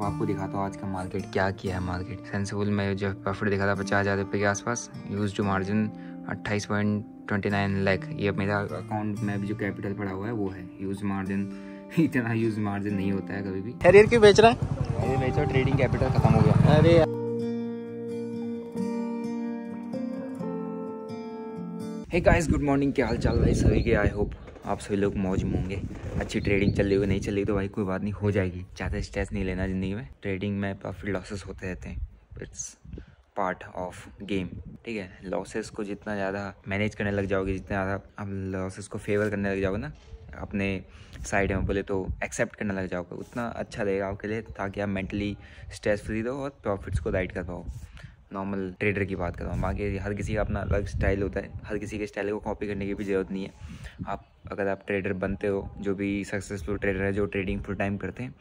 तो आपको दिखाता हूँ आज का मार्केट क्या किया है मार्केट। सेंसिबल में जो प्रॉफिट दिखा था पचास हज़ार रुपये के आसपास यूज़ टू मार्जिन अट्ठाईस पॉइंट ट्वेंटी नाइन लैख ये मेरा अकाउंट में भी जो कैपिटल पड़ा हुआ है वो है यूज़ मार्जिन इतना यूज़ मार्जिन नहीं होता है कभी भी। हैरियर क्यों बेच रहा है? बेचो ट्रेडिंग कैपिटल खत्म हो गया। अरे हे गाइस गुड मॉर्निंग क्या हाल चाल भाई सभी के आई होप आप सभी लोग मौज में होंगे अच्छी ट्रेडिंग चल रही हो नहीं चल रही तो भाई कोई बात नहीं, हो जाएगी। ज़्यादा स्ट्रेस नहीं लेना ज़िंदगी में। ट्रेडिंग में प्रॉफिट लॉसेस होते रहते हैं। इट्स पार्ट ऑफ़ गेम ठीक है? लॉसेस को जितना ज़्यादा मैनेज करने लग जाओगे, जितना ज़्यादा आप लॉसेस को फेवर करने लग जाओगे ना, अपने साइड में बोले तो एक्सेप्ट करने लग जाओगे। उतना अच्छा रहेगा आपके लिए, ताकि आप मेंटली स्ट्रेस फ्री रहो और प्रॉफिट्स को राइट कर पाओ। नॉर्मल ट्रेडर की बात कर रहा हूँ। बाकी हर किसी का अपना अलग स्टाइल होता है। हर किसी के स्टाइल को कॉपी करने की भी ज़रूरत नहीं है। आप, अगर आप ट्रेडर बनते हो, जो भी सक्सेसफुल ट्रेडर है, जो ट्रेडिंग फुल टाइम करते हैं,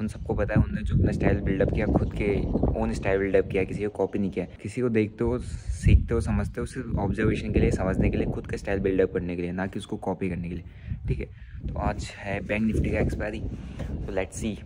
उन सबको पता है उन्होंने जो अपना स्टाइल बिल्डअप किया, खुद के ओन स्टाइल बिल्डअप किया, किसी को कॉपी नहीं किया। किसी को देखते हो, सीखते हो, समझते हो, सिर्फ़ ऑब्जर्वेशन के लिए, समझने के लिए, खुद का स्टाइल बिल्डअप करने के लिए, ना कि उसको कॉपी करने के लिए। ठीक है? तो आज है बैंक निफ्टी का एक्सपायरी तो लेट्स सी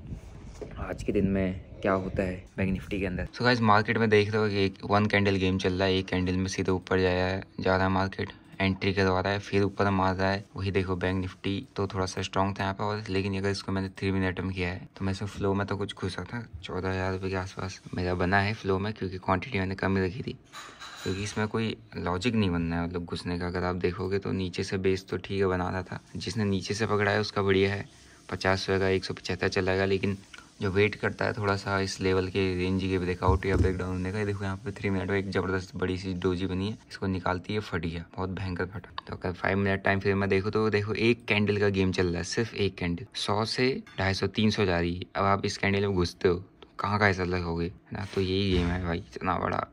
आज के दिन में क्या होता है बैंक निफ्टी के अंदर? सो गाइस मार्केट में देख रहे हो कि एक वन कैंडल गेम चल रहा है, एक कैंडल में सीधे ऊपर जाया है, जा रहा है मार्केट एंट्री करवा रहा है, फिर ऊपर मार रहा है, वही देखो बैंक निफ्टी तो थोड़ा सा स्ट्रॉन्ग था यहाँ पे और लेकिन अगर इसको मैंने थ्री मिनट में किया है तो मैं इसमें फ्लो में तो कुछ घुस सकता चौदह हज़ार रुपये के आसपास मेरा बना है फ्लो में क्योंकि क्वांटिटी मैंने कम ही रखी थी। क्योंकि इसमें कोई लॉजिक नहीं बनना है मतलब घुसने का, अगर आप देखोगे तो नीचे से बेस तो ठीक है, बना रहा था, जिसने नीचे से पकड़ा है उसका बढ़िया है, पचास रुपये का एक सौ पचहत्तर चलेगा लेकिन जो वेट करता है थोड़ा सा इस लेवल के रेंज के ब्रेकआउट या ब्रेकडाउन होने का देखो यहाँ पे थ्री मिनट में एक ज़बरदस्त बड़ी सी डोजी बनी है। इसको निकालती है, फट गया बहुत भयंकर फटा तो अगर फाइव मिनट टाइम फिर मैं देखो तो देखो एक कैंडल का गेम चल रहा है, सिर्फ़ एक कैंडल सौ से ढाई सौ, तीन सौ जा रही है। अब आप इस कैंडल में घुसते हो कहाँ का ऐसा लगोगे है ना? तो यही गेम है भाई, इतना बड़ा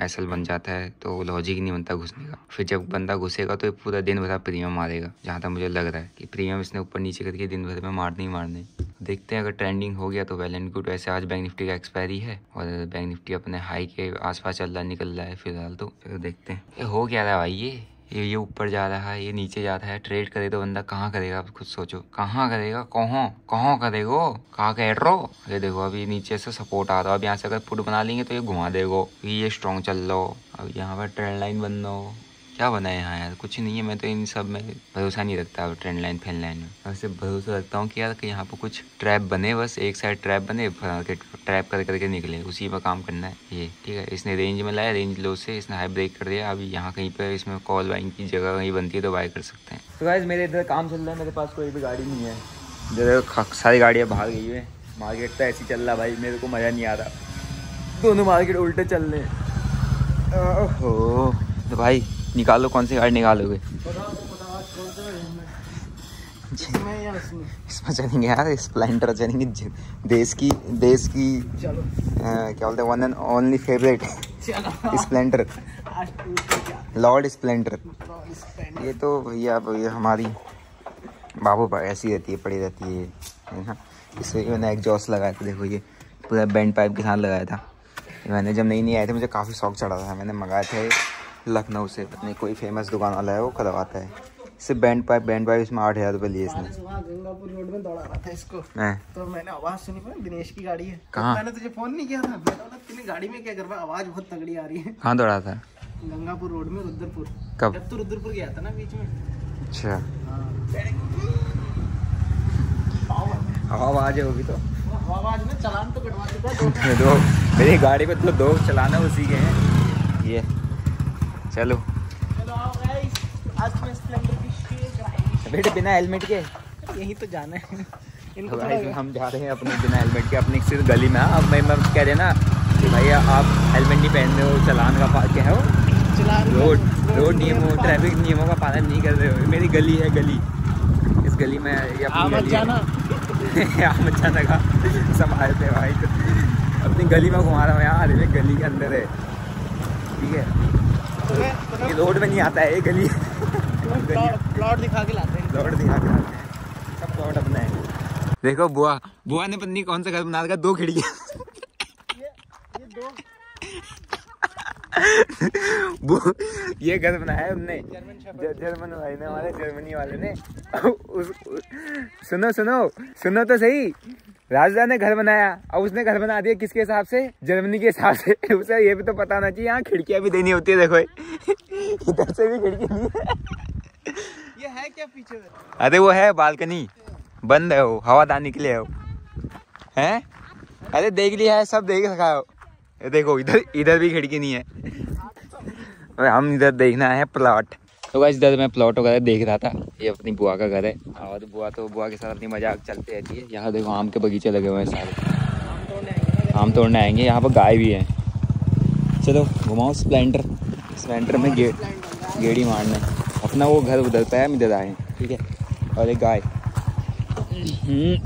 ऐसा बन जाता है तो लॉजिक नहीं बनता घुसने का। फिर जब बंदा घुसेगा तो पूरा दिन भर प्रीमियम मारेगा, जहाँ तक मुझे लग रहा है कि प्रीमियम इसने ऊपर नीचे करके दिन भर में मारने ही मारने। देखते हैं, अगर ट्रेंडिंग हो गया तो वेल एंड गुड वैसे आज बैंक निफ्टी का एक्सपायरी है, और बैंक निफ्टी अपने हाई के आसपास चल रहा निकल रहा है फ़िलहाल तो फिर देखते हैं। हो क्या रहा है भाई ये? ये ये ऊपर जा रहा है, ये नीचे जा रहा है ट्रेड करे तो बंदा, कहाँ करेगा? आप खुद सोचो। कहाँ करेगा? कहाँ कहाँ करेगो? कहाँ कह रो ये देखो, अभी नीचे से सपोर्ट आ रहा है। अब यहाँ से अगर फुट बना लेंगे तो ये घुमा देगो ये स्ट्रॉन्ग चल लो अब यहाँ पर ट्रेन लाइन बन लो क्या बना है? यहाँ यार कुछ नहीं है मैं तो इन सब में भरोसा नहीं रखता ट्रेंड लाइन फ़ैन लाइन में। मैं सिर्फ़ भरोसा रखता हूँ कि यार कि यहाँ पर कुछ ट्रैप बने बस एक साइड ट्रैप बने के ट्रैप कर करके निकले उसी पर काम करना है। ये ठीक है इसने रेंज में लाया रेंज लो से इसने हाई ब्रेक कर दिया अभी यहाँ कहीं पर इसमें कॉल बाइंग की जगह कहीं बनती है तो बाय कर सकते हैं। तो गाइज़ मेरे इधर काम चल रहा है मेरे पास कोई भी गाड़ी नहीं है। इधर सारी गाड़ियाँ बाहर गई है। मार्केट तो ऐसी चल रहा भाई मेरे को मज़ा नहीं आ रहा। दोनों मार्केट उल्टे चल रहे ओहो तो भाई निकालो कौन सी गाड़ी निकालोगे? इसमें चलेंगे यार स्प्लेंडर चलेंगे। देश की देश की आ, क्या बोलते हैं one and only favourite Splendor lord Splendor ये तो भैया भैया हमारी बाबू पर ऐसी रहती है पड़ी रहती है ना? इसमें मैंने एग्जॉस्ट लगाया था देखो ये पूरा बैंड पाइप के साथ लगाया था। मैंने जब नई नई आए थे मुझे काफ़ी शौक चढ़ा था। मैंने मंगाए थे लखनऊ से। अपनी कोई फ़ेमस दुकान वाला है वो करवाता है। सिर्फ़ बैंड पाइप बैंड पाइप इसमें आठ हज़ार रुपए लिए इसने। गंगापुर रोड में। दौड़ा रहा था इसको है। तो मैंने आवाज़ सुनी पर दिनेश की गाड़ी है। कहाँ? मैंने तुझे फ़ोन नहीं किया था। मैंने तेरी गाड़ी में क्या करवा आवाज़ बहुत तगड़ी आ रही है। कहाँ दौड़ा था? गंगापुर रोड में रुद्रपुर। कब? जब तू रुद्रपुर गया था ना बीच में। अच्छा। हाँ। आवाज़ है वो भी तो। आवाज़ में चालान तो कटवा चुका दो। दो। मेरी गाड़ी पे तो दो चलाना उसी के हैं। ये। चलो। बेटे बिना हेलमेट के। यही तो जाना है। इनको तो हम जा रहे हैं अपने बिना हेलमेट के अपनी सिर्फ़ गली में। अब मैं मैं कह रहे ना कि भैया आप हेलमेट नहीं पहन रहे हो चलान का पा- क्या है? वो रोड रोड नियमों ट्रैफ़िक नियमों का पालन नहीं कर रहे हो। मेरी गली है गली। इस गली में ये अपनी गली जाना। है आमद जाना का संभालते भाई। अपनी गली में घुमा रहा हूँ यार। ये गली के अंदर है। ठीक है? ये रोड में नहीं आता है ये गली। प्लॉट प्लॉट दिखा के लाते हैं। रोड दिखा के आते हैं। सब प्लॉट अपना है। देखो बुआ। बुआ ने पत्नी कौन सा घर बना रखा? दो खिड़कियाँ। ये ये वो ये घर बनाया है उनने जर्मन जर्मन भाई ने हमारे जर्मनी वाले ने। उस, उस सुनो सुनो। सुनो तो सही। राजदान ने घर बनाया अब उसने घर बना दिया किसके हिसाब से? जर्मनी के हिसाब से। उसे ये भी तो पता होना चाहिए यहाँ खिड़कियाँ भी देनी होती है देखो। इधर से भी खिड़की नहीं है। ये है क्या पीछे अरे वो है बालकनी। बंद है वो हवादार निकले हो हैं? अरे देख लिया है सब देख रखा हो देखो इधर इधर भी खिड़की नहीं है। और हम इधर देखना है प्लॉट। तो गाइस इधर मैं प्लॉट वगैरह देख रहा था। ये अपनी बुआ का घर है। और बुआ तो बुआ के साथ अपनी मज़ाक चलती रहती है। यहाँ देखो आम के बगीचे लगे हुए हैं सारे। आम तोड़ने आएँगे। यहाँ पर गाय भी है। चलो घुमाओ स्प्लेंडर स्प्लेंडर में गे गेड़ी मारने। अपना वो घर उधर पे है हम इधर आए ठीक है? और एक गाय। हम्म,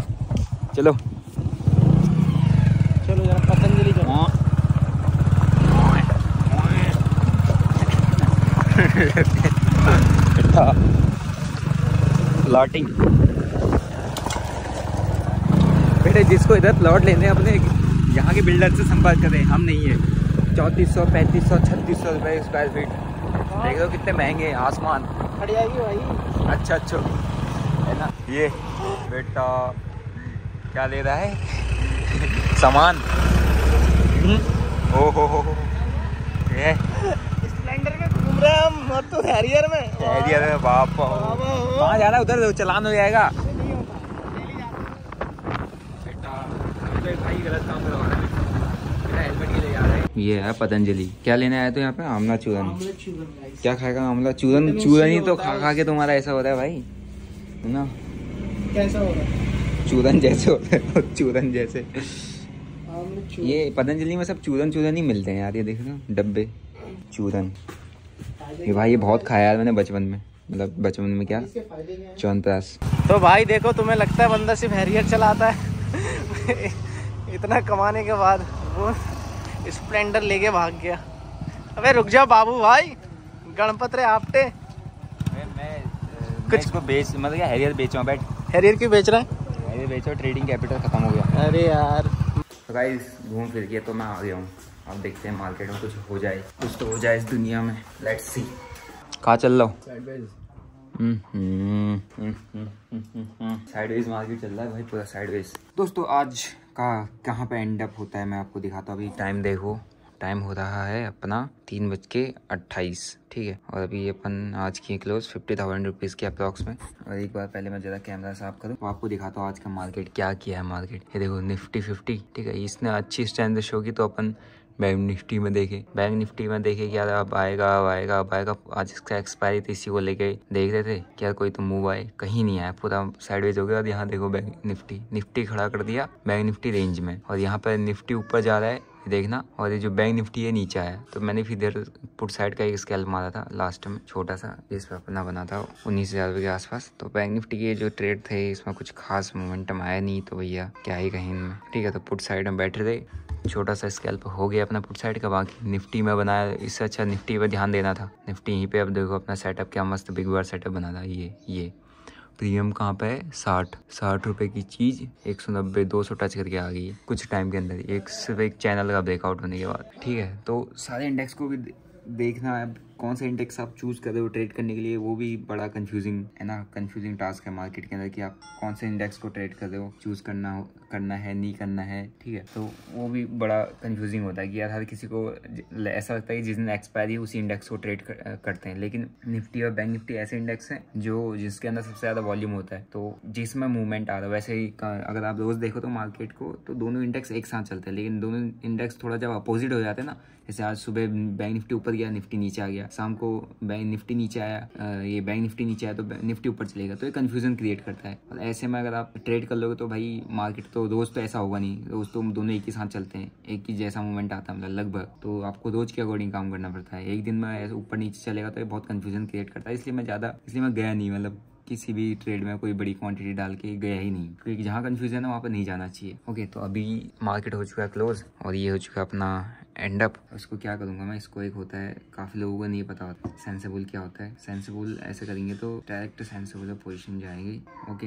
चलो। चलो जरा पतंजलि चलो हाँ प्लॉटिंग बेटे जिसको इधर प्लॉट लेने अपने यहाँ के बिल्डर से संपर्क करें। हम नहीं है। चौंतीस सौ पैंतीस सौ छत्तीस सौ रुपये स्क्वायर फीट देख लो कितने महँगे आसमान। खड़ी आएगी भाई। अच्छा अच्छा। है ना? ये बेटा क्या ले रहा है? सामान। हम्म, ओ हो हो ये स्प्लेंडर में घूम रहे हैं हम तो हैरियर में। बाप कहाँ जा रहा है? उधर चलान हो जाएगा। नहीं होता डेली जाता बेटा भाई गलत काम करवा रहा है। मेरा हेलमेट के ले जा रहा है। ये है पतंजलि। क्या लेने आए तो यहाँ पे? आमला चूरन। क्या खाएगा आमला चूरन? चूरन ही तो खा खा के तुम्हारा ऐसा होता है भाई। है ना? कैसा हो रहा है? चूरन जैसे होते हैं चूरन जैसे। ये पतंजलि में सब चूरन चूरन ही मिलते हैं यार ये देख रहे हो डब्बे। चूरन। ये भाई ये बहुत खाया यार मैंने बचपन में। मतलब बचपन में क्या? हैं चौनप्रास तो भाई देखो तुम्हें लगता है बंदा सिर्फ़ हैरियर चलाता है। इतना कमाने के बाद वो स्प्लेंडर लेके भाग गया। अबे रुक जा बाबू भाई। गणपत रे आपटे। मैं मैं कुछ- को बेच मतलब क्या हैरियर बेचो बैठ। हैरियर क्यों बेच रहा है? हैरियर बेचो ट्रेडिंग कैपिटल खत्म हो गया। अरे यार। तो गाइस घूम फिर के तो मैं आ गया हूँ। अब देखते हैं मार्केट में कुछ हो जाए कुछ तो हो जाए इस दुनिया में। लेट्स सी कहाँ चल रहा हूँ? साइडवेज मार्केट चल रहा है भाई पूरा साइडवेज दोस्तों आज का कहाँ पे एंड अप होता है मैं आपको दिखाता हूँ। अभी टाइम देखो टाइम हो रहा है अपना तीन बज के अट्ठाईस ठीक है? और अभी अपन आज किए क्लोज फिफ्टी थाउज़ेंड रुपीज़ के अप्रॉक्स में। और एक बार पहले मैं जरा कैमरा साफ़ करूँ तो आपको दिखाता हूँ आज का मार्केट क्या किया है मार्केट ये देखो निफ्टी फिफ्टी ठीक है? इसने अच्छी स्ट्रेंथ शो की तो अपन बैंक निफ्टी में देखे। बैंक निफ्टी में देखे यार अब आएगा अब आएगा अब आएगा। आज इसका एक्सपायरी थी इसी को लेके देख रहे थे यार कोई तो मूव आए। कहीं नहीं आया। पूरा साइडवेज हो गया। और यहाँ देखो बैंक निफ्टी। निफ्टी खड़ा कर दिया बैंक निफ्टी रेंज में। और यहाँ पर निफ्टी ऊपर जा रहा है, देखना। और ये जो बैंक निफ्टी है, नीचे आया। तो मैंने फिर इधर पुट साइड का एक स्केल मारा था लास्ट में। छोटा सा, जिस पर अपना बना था, उन्नीस हज़ार रुपये के आसपास। तो बैंक निफ्टी के जो ट्रेड थे, इसमें कुछ खास मोमेंटम आया नहीं। तो भैया, क्या ही कहीं ठीक है तो पुट साइड में बैठे थे। छोटा सा स्केल्प हो गया अपना पुट साइड का, बाकी निफ्टी में बनाया, इससे अच्छा निफ्टी पर ध्यान देना था। निफ्टी यहीं पे अब देखो अपना सेटअप क्या मस्त बिग बार सेटअप बना था ये ये। प्रीमियम कहाँ पे है? साठ साठ रुपये की चीज़, एक सौ नब्बे, दो सौ टच करके आ गई है। कुछ टाइम के अंदर एक सिर्फ़ एक चैनल का ब्रेकआउट होने के बाद। ठीक है तो सारे इंडेक्स को भी देखना है कौन सा इंडेक्स आप चूज़ कर रहे हो ट्रेड करने के लिए वो भी बड़ा कंफ्यूजिंग है ना कंफ्यूजिंग टास्क है मार्केट के अंदर कि आप कौन से इंडेक्स को ट्रेड कर रहे हो चूज़ करना हो करना है नहीं करना है ठीक है? तो वो भी बड़ा कंफ्यूजिंग होता है कि यार हर किसी को ऐसा लगता है कि जिस दिन एक्सपायरी उसी इंडेक्स को ट्रेड कर, करते हैं। लेकिन निफ्टी और बैंक निफ्टी ऐसे इंडेक्स हैं जो जिसके अंदर सबसे ज़्यादा वॉल्यूम होता है। तो जिसमें मूवमेंट आ रहा है वैसे ही अगर आप रोज़ देखो तो मार्केट को तो दोनों इंडेक्स एक साथ चलते हैं। लेकिन दोनों इंडेक्स थोड़ा जब अपोजिट हो जाते हैं ना जैसे आज सुबह बैंक निफ्टी ऊपर गया, निफ्टी नीचे आ गया। शाम को बैंक निफ्टी नीचे आया ये बैंक निफ्टी नीचे आया तो निफ्टी ऊपर चलेगा। तो ये कंफ्यूजन क्रिएट करता है। और ऐसे में अगर आप ट्रेड कर लोगे तो भाई मार्केट तो रोज तो ऐसा होगा नहीं। रोज तो दोनों एक ही साथ चलते हैं। एक ही जैसा मूवमेंट आता है मतलब लगभग। तो आपको रोज के अकॉर्डिंग काम करना पड़ता है। एक दिन में ऐसे ऊपर नीचे चलेगा तो ये बहुत कंफ्यूजन क्रिएट करता है। इसलिए मैं ज़्यादा, इसलिए मैं गया नहीं मतलब किसी भी ट्रेड में कोई बड़ी क्वांटिटी डाल के गया ही नहीं। क्योंकि जहाँ कंफ्यूजन है, वहाँ पर नहीं जाना चाहिए। ओके तो अभी मार्केट हो चुका है क्लोज और ये हो चुका है अपना एंड अप इसको क्या करूँगा मैं? इसको एक होता है काफ़ी लोगों को नहीं पता होता सेंसिबल क्या होता है। सेंसिबल ऐसे करेंगे तो डायरेक्ट सेंसिबल पोजिशन जाएगी ओके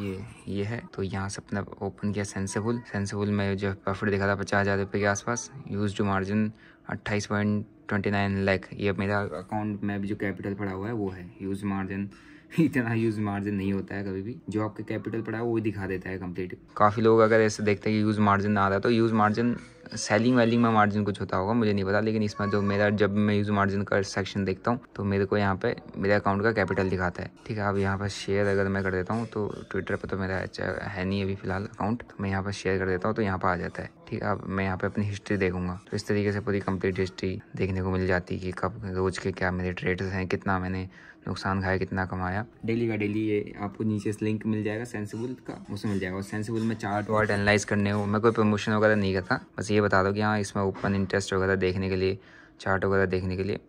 ये ये है। तो यहाँ से अपना ओपन किया सेंसिबल सेंसिबल में जो प्रॉफिट दिखा था पचास हज़ार रुपये के आसपास यूज़ टू मार्जिन अट्ठाईस पॉइंट ट्वेंटी नाइन लैख ये मेरा अकाउंट में भी जो कैपिटल पड़ा हुआ है वो है। यूज़ मार्जिन इतना यूज़ मार्जिन नहीं होता है कभी भी। जो आपका कैपिटल पड़ा है वो दिखा देता है कंप्लीट काफ़ी लोग अगर ऐसे देखते हैं कि यूज़ मार्जिन आ रहा है तो यूज़ मार्जिन सेलिंग वेलिंग में मार्जिन कुछ होता होगा, मुझे नहीं पता, लेकिन इसमें जो मेरा, जब मैं यूज़ मार्जिन का सेक्शन देखता हूँ तो मेरे को यहाँ पे, मेरे अकाउंट का कैपिटल दिखाता है। ठीक है, अब यहाँ पर शेयर अगर मैं कर देता हूँ तो ट्विटर पर तो मेरा है नहीं अभी फ़िलहाल अकाउंट तो मैं यहाँ पर शेयर कर देता हूँ तो यहाँ पर आ जाता है। ठीक है, अब मैं यहाँ पे अपनी हिस्ट्री देखूँगा। तो इस तरीके से पूरी कंप्लीट हिस्ट्री देखने को मिल जाती है कि कब, रोज के क्या मेरे ट्रेड्स हैं, कितना मैंने नुकसान खाया, कितना कमाया। डेली का डेली ये आपको नीचे से लिंक मिल जाएगा सेंसिबल का, उसमें मिल जाएगा। सेंसिबल में चार्ट वार्ट एनालाइज करने हो, मैं कोई प्रमोशन वगैरह नहीं करता, बस ये बता दो कि हाँ इसमें ओपन इंटरेस्ट वगैरह देखने के लिए, चार्ट वगैरह देखने के लिए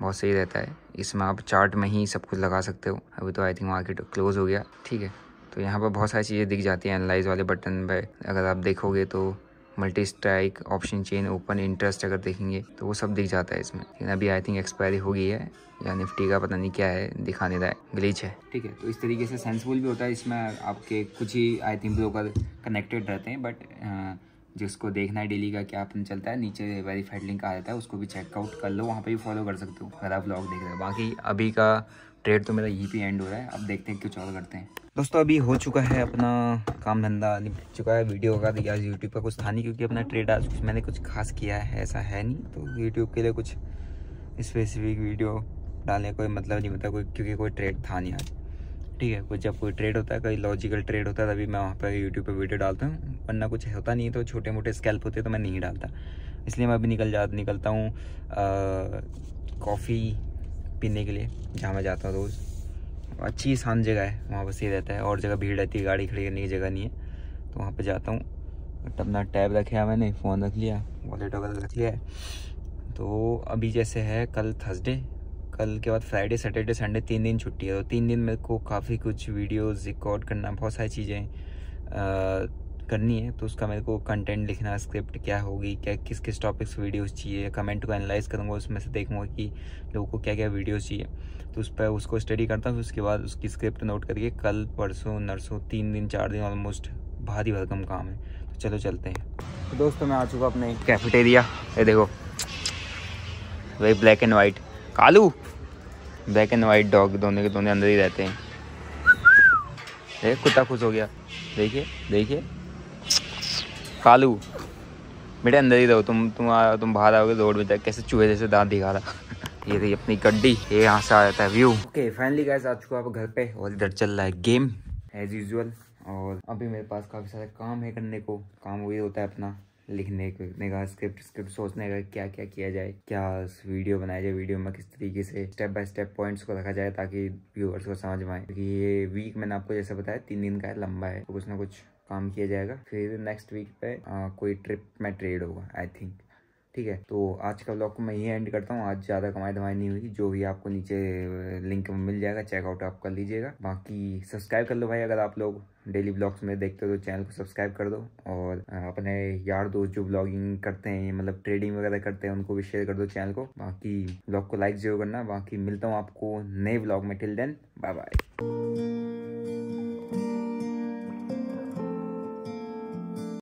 बहुत सही रहता है। इसमें आप चार्ट में ही सब कुछ लगा सकते हो। अभी तो आई थिंक मार्केट क्लोज हो गया, ठीक है। तो यहाँ पर बहुत सारी चीज़ें दिख जाती हैं एनालाइज वाले बटन पर। अगर आप देखोगे तो multi strike option chain open interest अगर देखेंगे तो वो सब दिख जाता है इसमें। लेकिन अभी आई थिंक एक्सपायरी हो गई है, या निफ्टी का पता नहीं क्या है, दिखाने है ग्लिच है। ठीक है तो इस तरीके से सेंसफुल भी होता है। इसमें आपके कुछ ही आई थिंक ब्रोकर कनेक्टेड रहते हैं बट जिसको देखना है डेली का क्या अपन चलता है, नीचे वेरीफाइड लिंक आ जाता है, उसको भी चेकआउट कर लो, वहाँ पे भी फॉलो कर सकते हो, अगर आप ब्लॉग देख रहे हो। बाकी अभी का ट्रेड तो मेरा यही पे एंड हो रहा है, अब देखते हैं कुछ और करते हैं। दोस्तों, अभी हो चुका है अपना काम धंधा निपट चुका है वीडियो का आज यूट्यूब पर कुछ था नहीं, क्योंकि अपना ट्रेड आज कुछ मैंने कुछ खास किया है, ऐसा है नहीं। तो यूट्यूब के लिए कुछ स्पेसिफिक वीडियो डालने कोई मतलब नहीं होता, कोई क्योंकि कोई ट्रेड था नहीं आज। ठीक है, कुछ जब कोई ट्रेड होता है, कोई लॉजिकल ट्रेड होता है, तभी मैं वहाँ पर यूट्यूब पर वीडियो डालता हूँ। वरना कुछ होता नहीं तो छोटे मोटे स्कैल्प होते तो मैं नहीं डालता। इसलिए मैं अभी निकल जा, निकलता हूँ कॉफ़ी पीने के लिए, जहाँ मैं जाता हूँ रोज़। अच्छी शांत जगह है, वहाँ पर सही रहता है। और जगह भीड़ रहती है, गाड़ी खड़ी करने की जगह नहीं है तो वहाँ पर जाता हूँ। अपना टैब रखा मैंने, फ़ोन रख लिया वॉलेट वगैरह रख लिया है। तो अभी जैसे है, कल थर्सडे कल के बाद फ्राइडे सैटरडे संडे तीन दिन छुट्टी है। तो तीन दिन मेरे को काफ़ी कुछ वीडियोस रिकॉर्ड करना बहुत सारी चीज़ें करनी है। तो उसका मेरे को कंटेंट लिखना स्क्रिप्ट क्या होगी क्या किस किस टॉपिक्स वीडियोस चाहिए कमेंट को एनालाइज करूँगा उसमें से देखूँगा कि लोगों को क्या क्या वीडियोस चाहिए। तो उस पर उसको स्टडी करता हूँ फिर उसके बाद उसकी स्क्रिप्ट नोट करके कल परसों नरसों तीन दिन चार दिन ऑलमोस्ट भारी भरकम काम है। तो चलो चलते हैं। तो दोस्तों मैं आ चुका अपने कैफेटेरिया ये देखो वही black and white Kalu! Black and white dog दोनों के दोनों अंदर ही रहते हैं। देख कुत्ता खुश हो गया। देखिए देखिए। कालू बेटे अंदर ही रहो। तुम तुम आ, तुम बाहर आओगे रोड में तक कैसे चूहे जैसे दांत दिखा रहा। ये रही अपनी गड्डी ये यहाँ से आ जाता है व्यू ओके फाइनली गैस आ चुका आप घर पे और इधर चल रहा है गेम एज यूजल और अभी मेरे पास काफ़ी सारे काम है करने को। काम वही होता है अपना। लिखने लिखने का स्क्रिप्ट स्क्रिप्ट सोचने का क्या क्या किया जाए क्या वीडियो बनाया जाए वीडियो में किस तरीके से स्टेप बाय स्टेप पॉइंट्स को रखा जाए ताकि व्यूअर्स को समझ में आए। क्योंकि ये वीक मैंने आपको जैसे बताया तीन दिन का है लंबा है तो कुछ ना कुछ काम किया जाएगा। फिर नेक्स्ट वीक पे आ, कोई ट्रिप में ट्रेड होगा आई थिंक ठीक है? तो आज का ब्लॉग को मैं यही एंड करता हूँ। आज ज़्यादा कमाई धमाई नहीं हुई जो भी आपको नीचे लिंक में मिल जाएगा चेकआउट आप कर लीजिएगा। बाकी सब्सक्राइब कर लो भाई अगर आप लोग डेली ब्लॉग्स में देखते हो तो चैनल को सब्सक्राइब कर दो और अपने यार दोस्त जो ब्लॉगिंग करते हैं मतलब ट्रेडिंग वगैरह करते हैं, उनको भी शेयर कर दो चैनल को। बाकी ब्लॉग को लाइक ज़रूर करना। बाकी मिलता हूँ आपको नए ब्लॉग में। Till then bye bye